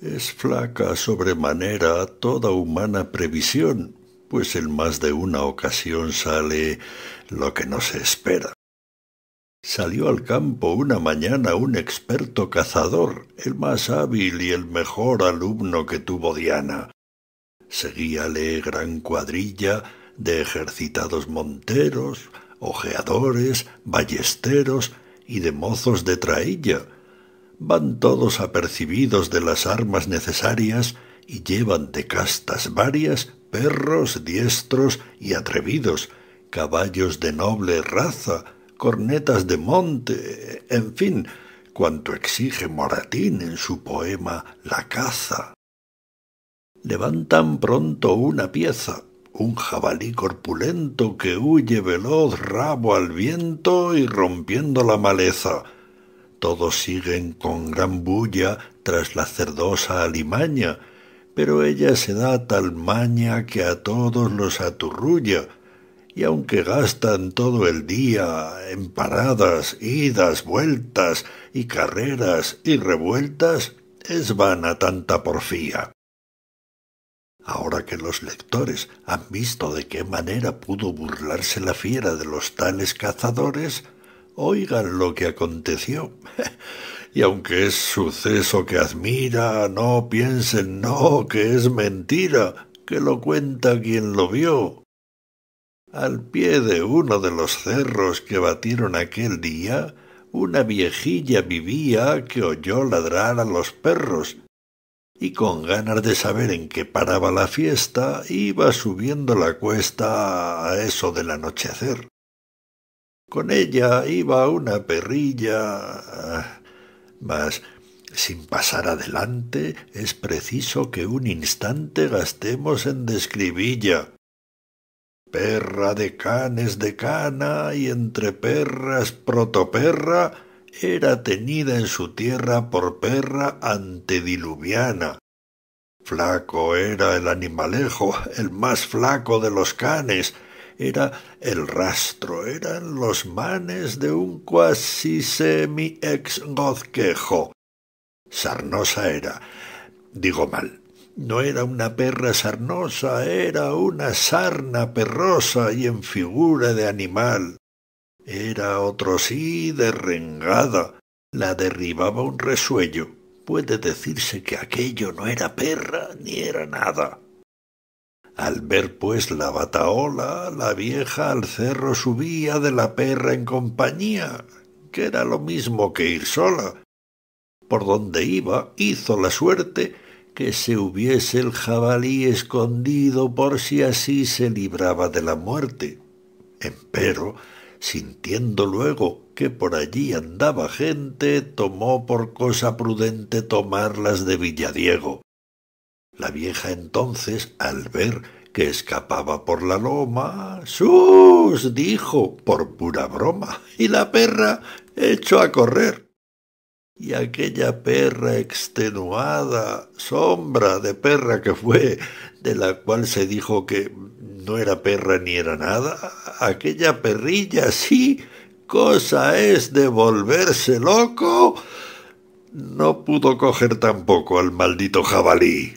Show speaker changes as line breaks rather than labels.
Es flaca sobremanera toda humana previsión, pues en más de una ocasión sale lo que no se espera. Salió al campo una mañana un experto cazador, el más hábil y el mejor alumno que tuvo Diana. Seguíale gran cuadrilla de ejercitados monteros, ojeadores, ballesteros y de mozos de trailla. Van todos apercibidos de las armas necesarias y llevan de castas varias perros diestros y atrevidos, caballos de noble raza, cornetas de monte, en fin, cuanto exige Moratín en su poema La caza. Levantan pronto una pieza, un jabalí corpulento que huye veloz rabo al viento y rompiendo la maleza. Todos siguen con gran bulla tras la cerdosa alimaña, pero ella se da tal maña que a todos los aturrulla, y aunque gastan todo el día en paradas, idas, vueltas y carreras y revueltas, es vana tanta porfía. Ahora que los lectores han visto de qué manera pudo burlarse la fiera de los tales cazadores, oigan lo que aconteció. y aunque es suceso que admira, no piensen no que es mentira, que lo cuenta quien lo vio. Al pie de uno de los cerros que batieron aquel día, una viejilla vivía que oyó ladrar a los perros, y con ganas de saber en qué paraba la fiesta, iba subiendo la cuesta a eso del anochecer. Con ella iba una perrilla mas sin pasar adelante es preciso que un instante gastemos en describilla. Perra de canes de cana y entre perras protoperra era tenida en su tierra por perra antediluviana. Flaco era el animalejo, el más flaco de los canes, era el rastro, eran los manes de un cuasi semi ex gozquejo. Sarnosa era, digo mal, no era una perra sarnosa, era una sarna perrosa y en figura de animal. Era otro sí derrengada, la derribaba un resuello. Puede decirse que aquello no era perra ni era nada. Al ver pues la bataola, la vieja al cerro subía de la perra en compañía, que era lo mismo que ir sola. Por donde iba hizo la suerte que se hubiese el jabalí escondido por si así se libraba de la muerte. Empero, sintiendo luego que por allí andaba gente, tomó por cosa prudente tomarlas de Villadiego, la vieja entonces, al ver que escapaba por la loma, ¡sus! dijo, por pura broma, y la perra echó a correr. Y aquella perra extenuada, sombra de perra que fue, de la cual se dijo que no era perra ni era nada, aquella perrilla sí, cosa es de volverse loco, no pudo coger tampoco al maldito jabalí.